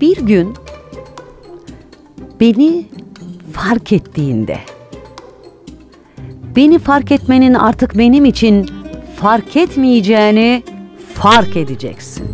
Bir gün beni fark ettiğinde beni fark etmenin artık benim için fark etmeyeceğini fark edeceksin.